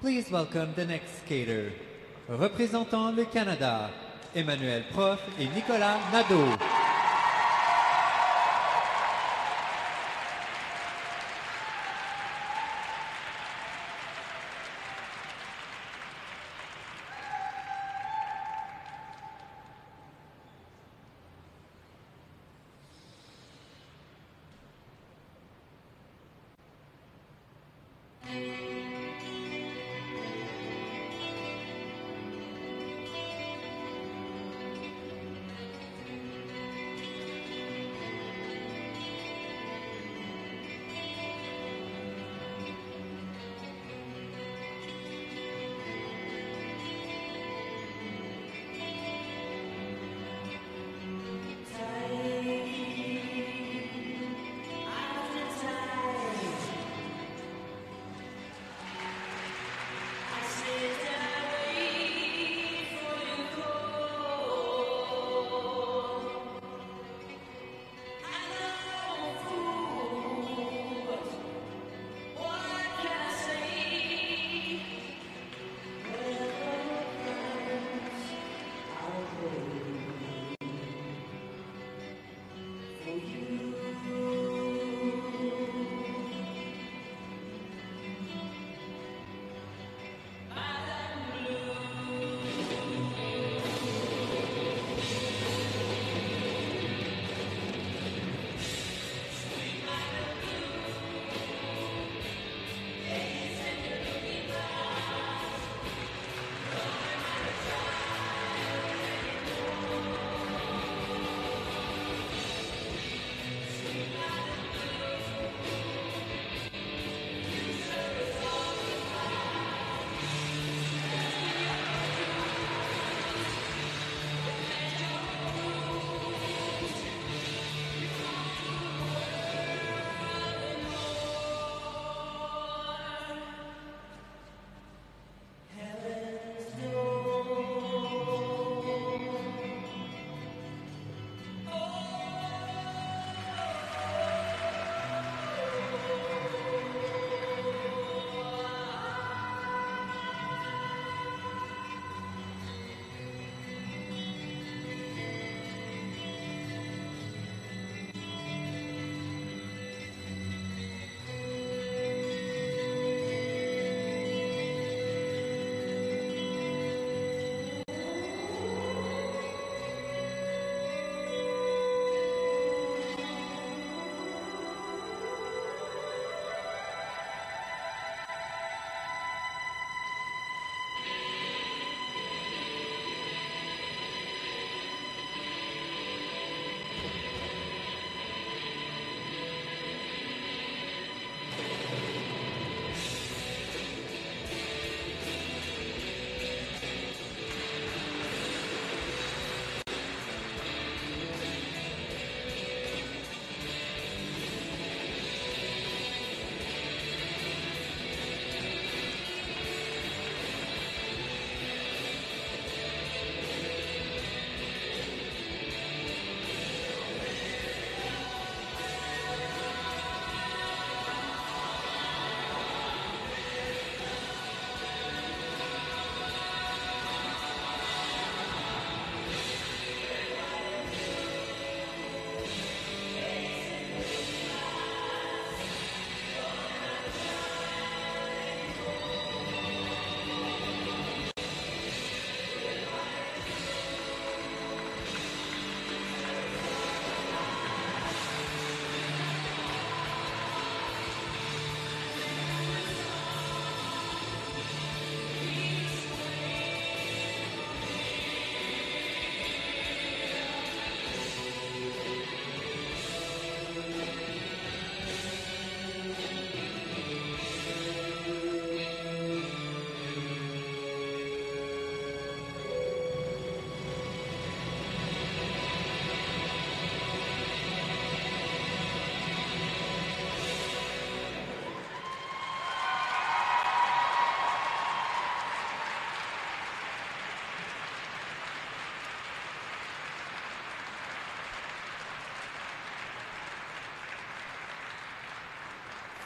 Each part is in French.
Please welcome the next skater. Représentant le Canada, Emmanuel Prof et Nicolas Nadeau.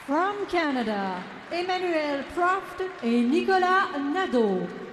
From Canada, Emmanuel Proft et Nicolas Nadeau.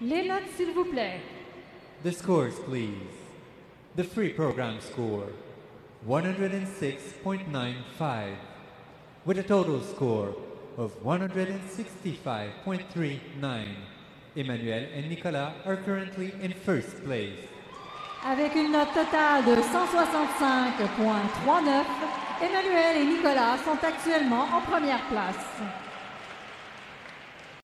Les notes, s'il vous plaît. The scores, please. The free program score 106.95, with a total score of 165.39. Emmanuel and Nicolas are currently in first place. Avec une note totale de 165.39, Emmanuel et Nicolas sont actuellement en première place.